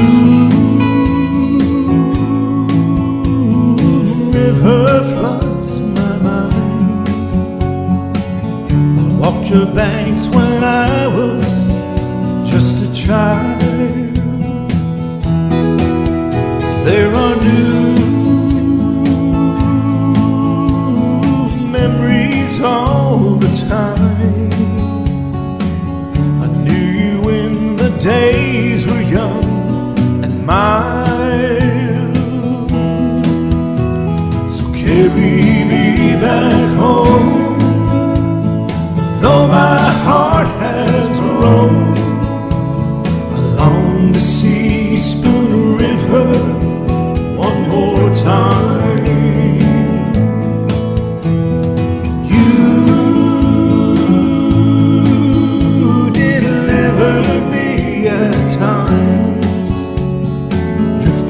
Ooh, river floods my mind. I walked your banks when I was just a child. There are new memories all the time. I knew you in the days were young mild. So carry me back home, though my heart has roamed. I long to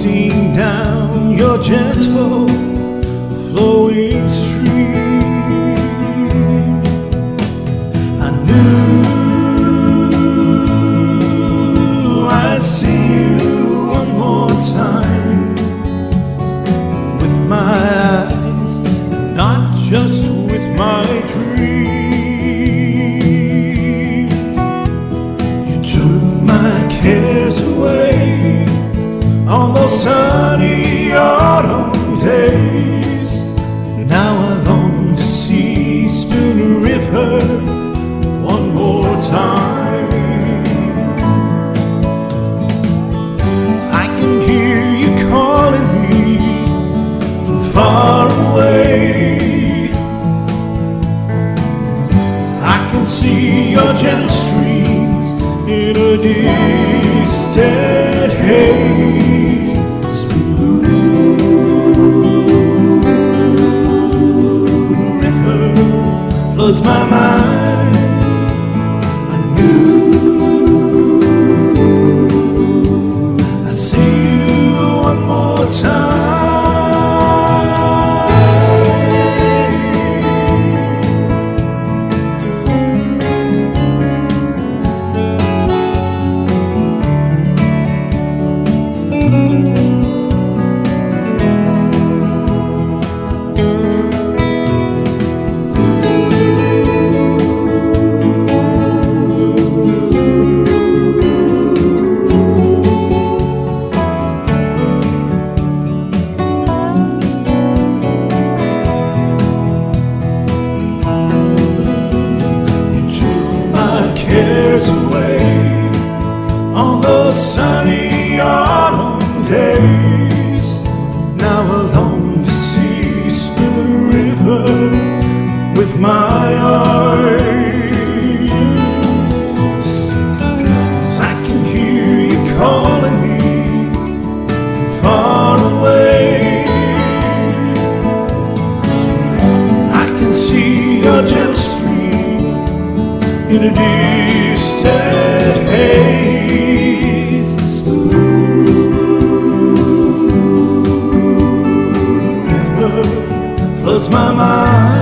drifting down your gentle flowing stream. I knew I'd see you one more time with my eyes, not just with my dreams. You took my cares away on those sunny autumn days. Now I long to see Spoon River one more time. I can hear you calling me from far away. I can see your gentle streams in a distant haze. Floods River with my eyes. I can hear you calling me from far away. I can see your gentle stream in a distant haze. Floods